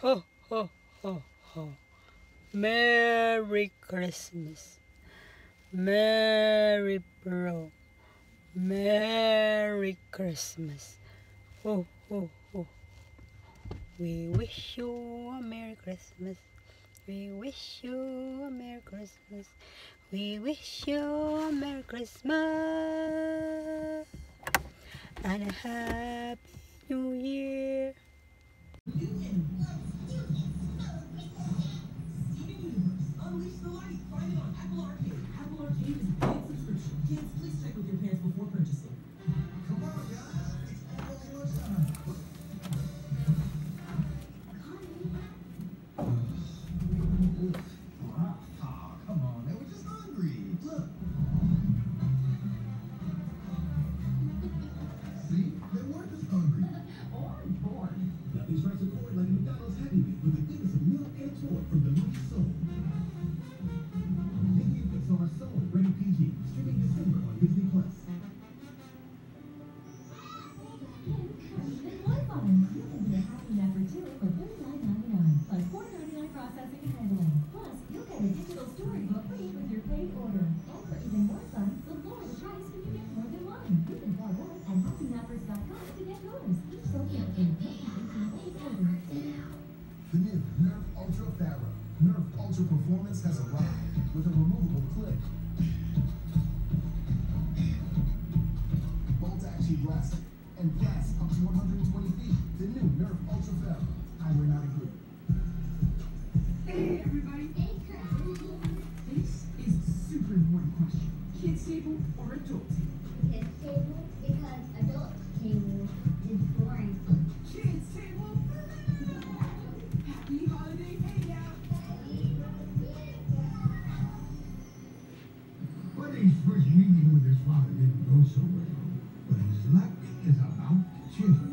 Ho, ho, ho, ho. Merry Christmas. Merry bro. Merry Christmas. Ho, ho, ho. We wish you a Merry Christmas. We wish you a Merry Christmas. We wish you a Merry Christmas and a Happy New Year. processing and handling. Plus, you'll get a digital storybook free with your paid order. And for even more fun, the lower the price when you get more than one. You can log on at HappyNappers.com to get yours. Each Tokyo in The new Nerf Ultra Pharaoh. Nerf Ultra Performance has arrived with a removable clip. Bolt-action blaster and blast up to 120 feet. The new Nerf Ultra Pharaoh. Hybrid Kids table or adult table? Kids table because adult table is boring. Kids table. Happy holiday payout. Buddy's first meeting with his father didn't go so well, but his luck is about to change.